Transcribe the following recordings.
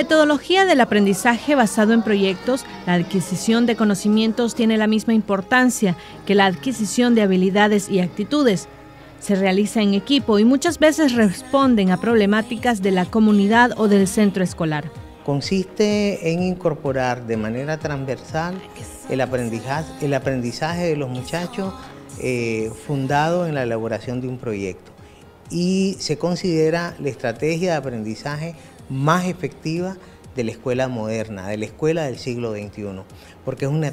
metodología del aprendizaje basado en proyectos, la adquisición de conocimientos tiene la misma importancia que la adquisición de habilidades y actitudes. Se realiza en equipo y muchas veces responden a problemáticas de la comunidad o del centro escolar. Consiste en incorporar de manera transversal el aprendizaje, el aprendizaje de los muchachos eh, fundado en la elaboración de un proyecto y se considera la estrategia de aprendizaje más efectiva de la escuela moderna, de la escuela del siglo XXI, porque es una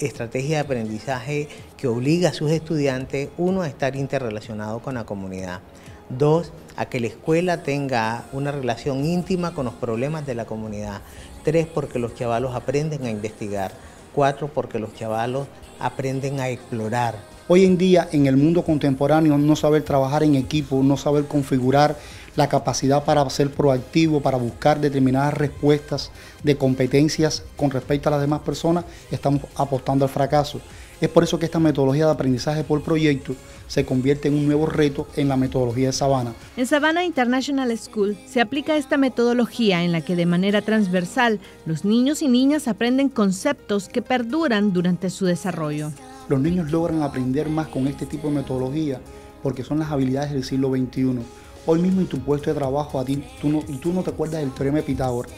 estrategia de aprendizaje que obliga a sus estudiantes, uno, a estar interrelacionado con la comunidad, dos, a que la escuela tenga una relación íntima con los problemas de la comunidad, tres, porque los chavalos aprenden a investigar, cuatro, porque los chavalos aprenden a explorar, Hoy en día, en el mundo contemporáneo, no saber trabajar en equipo, no saber configurar la capacidad para ser proactivo, para buscar determinadas respuestas de competencias con respecto a las demás personas, estamos apostando al fracaso. Es por eso que esta metodología de aprendizaje por proyecto se convierte en un nuevo reto en la metodología de Savannah. En Savannah International School se aplica esta metodología en la que de manera transversal los niños y niñas aprenden conceptos que perduran durante su desarrollo. Los niños logran aprender más con este tipo de metodología porque son las habilidades del siglo XXI. Hoy mismo en tu puesto de trabajo a ti, tú no, y tú no te acuerdas del teorema de Pitágoras.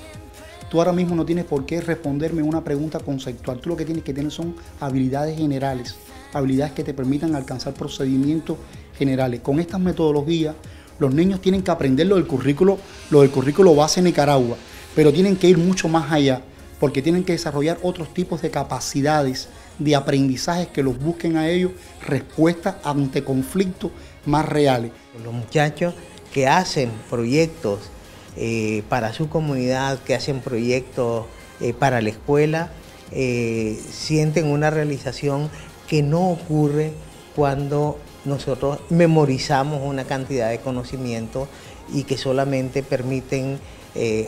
Tú ahora mismo no tienes por qué responderme una pregunta conceptual. Tú lo que tienes que tener son habilidades generales, habilidades que te permitan alcanzar procedimientos generales. Con estas metodologías, los niños tienen que aprender lo del currículo, lo del currículo base en Nicaragua, pero tienen que ir mucho más allá, porque tienen que desarrollar otros tipos de capacidades de aprendizajes que los busquen a ellos respuestas ante conflictos más reales. Los muchachos que hacen proyectos eh, para su comunidad, que hacen proyectos eh, para la escuela, eh, sienten una realización que no ocurre cuando nosotros memorizamos una cantidad de conocimientos y que solamente permiten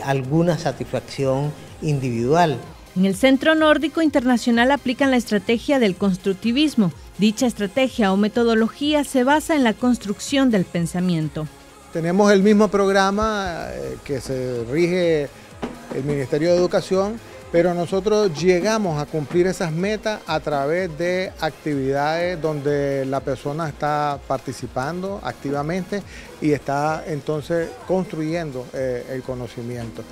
alguna satisfacción individual. En el Centro Nórdico Internacional aplican la estrategia del constructivismo. Dicha estrategia o metodología se basa en la construcción del pensamiento. Tenemos el mismo programa eh, que se rige el Ministerio de Educación, pero nosotros llegamos a cumplir esas metas a través de actividades donde la persona está participando activamente y está entonces construyendo eh, el conocimiento.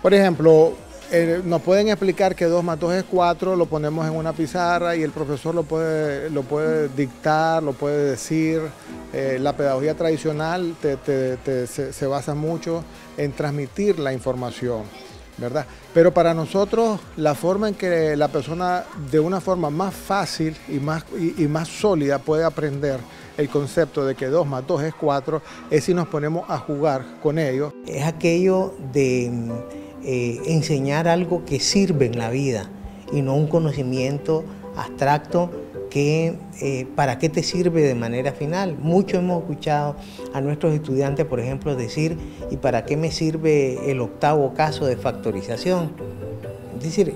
Por ejemplo, eh, nos pueden explicar que 2 más 2 es 4, lo ponemos en una pizarra y el profesor lo puede, lo puede dictar, lo puede decir. Eh, la pedagogía tradicional se, basa mucho en transmitir la información, ¿verdad? Pero para nosotros la forma en que la persona de una forma más fácil y más, y más sólida puede aprender el concepto de que 2 más 2 es 4 es si nos ponemos a jugar con ellos. Es aquello de eh, enseñar algo que sirve en la vida y no un conocimiento abstracto que eh, para qué te sirve de manera final. Mucho hemos escuchado a nuestros estudiantes, por ejemplo, decir, ¿y para qué me sirve el octavo caso de factorización? Es decir,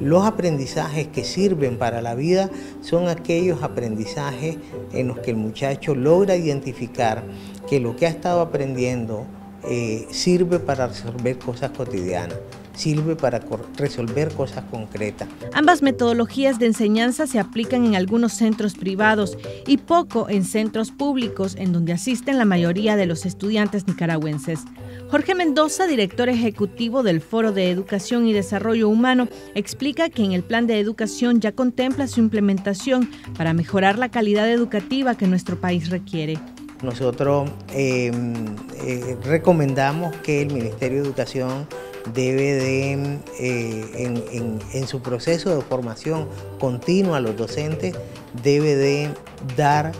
los aprendizajes que sirven para la vida son aquellos aprendizajes en los que el muchacho logra identificar que lo que ha estado aprendiendo eh, sirve para resolver cosas cotidianas sirve para resolver cosas concretas. Ambas metodologías de enseñanza se aplican en algunos centros privados y poco en centros públicos en donde asisten la mayoría de los estudiantes nicaragüenses. Jorge Mendoza, director ejecutivo del Foro de Educación y Desarrollo Humano, explica que en el plan de educación ya contempla su implementación para mejorar la calidad educativa que nuestro país requiere. Nosotros em, eh, recomendamos que el Ministerio de Educación debe de, eh, en, su proceso de formación continua a los docentes, debe de dar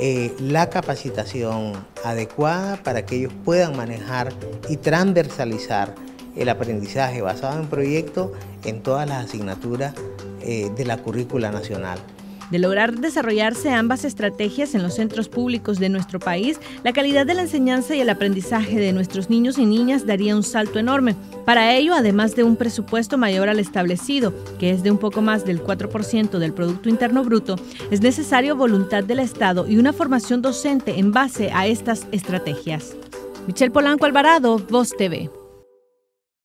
eh, la capacitación adecuada para que ellos puedan manejar y transversalizar el aprendizaje basado en proyectos en todas las asignaturas de la currícula nacional. De lograr desarrollarse ambas estrategias en los centros públicos de nuestro país, la calidad de la enseñanza y el aprendizaje de nuestros niños y niñas daría un salto enorme. Para ello, además de un presupuesto mayor al establecido, que es de un poco más del 4% del Producto Interno Bruto, es necesario voluntad del Estado y una formación docente en base a estas estrategias. Michelle Polanco Alvarado, Voz TV.